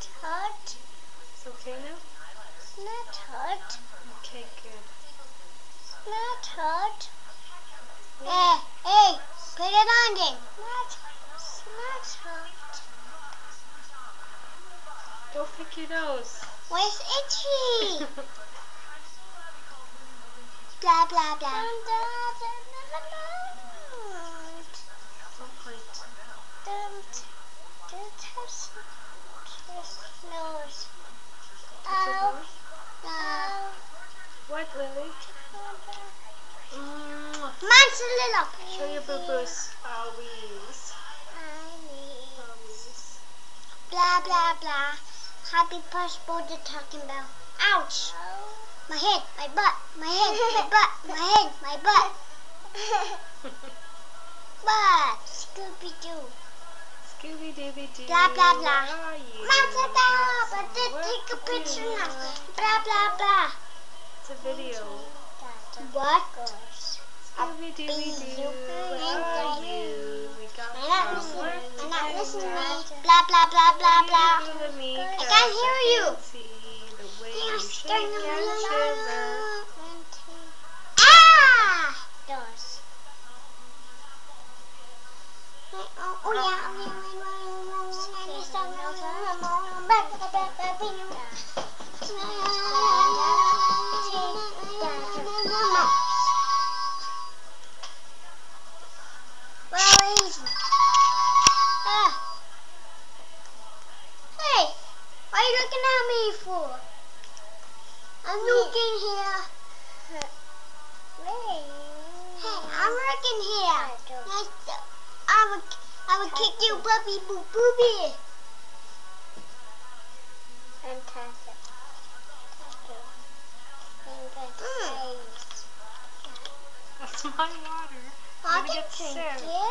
not hurt. It's okay now? Not hurt. Okay, good. Not hurt. Hey, eh, hey, put it on then. Not, not hurt. Go pick your nose. Where's itchy? blah blah blah. Don't. Don't, don't touch his nose. Your Ow, What, Lily? Mwah. Mine's a little. Show your boo-boos. Always. Always. Blah blah blah. Happy passport they're talking about. Ouch! My head, my butt, my head, my butt, my head, my butt. Butt. Scooby Doo. Scooby-Dooby-Doo. Blah, blah, blah. A video. What? Scooby-Dooby-Doo. Where are you? We got I'm not listening. I'm not listening. Blah blah blah blah blah. You and me, I can't hear you. can see the way You're you shake stirring and me shiver. Ah! Doors. Oh, oh yeah, oh yeah. Looking for? I'm looking here. Hey, I'm looking here. Nice to- I would, I would kick you, puppy, boo, booby. Fantastic. Mm. That's my water. I You're gonna get drink sick. it.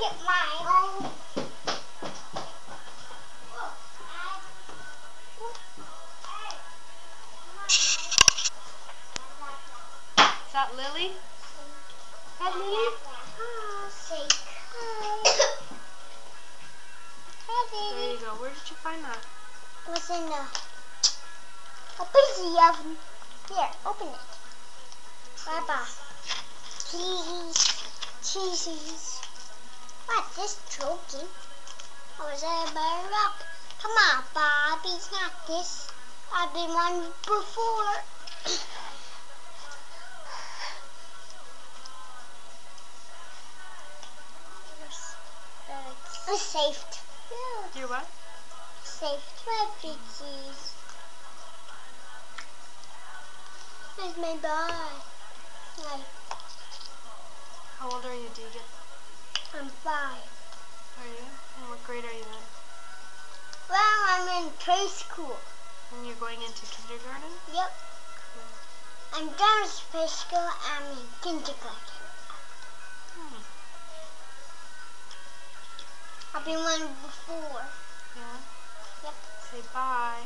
Get mine. Is that Lily? Lily. Say hi. Hi, There you go. Where did you find that? What's in the a busy oven? Here, open it. Baba. Please. Cheesies. What? This choking? I was a bear up. Come on, Bobby. Not this. I've been one before. It's saved. Yeah. You what? Saved refugees. There's my boy. Like, How old are you, Deegan? I'm five. Are you? And what grade are you in? Well, I'm in preschool. And you're going into kindergarten? Yep. I'm done with preschool. I'm in kindergarten. Hmm. I've been one before. Yeah. Yep. Say. Bye.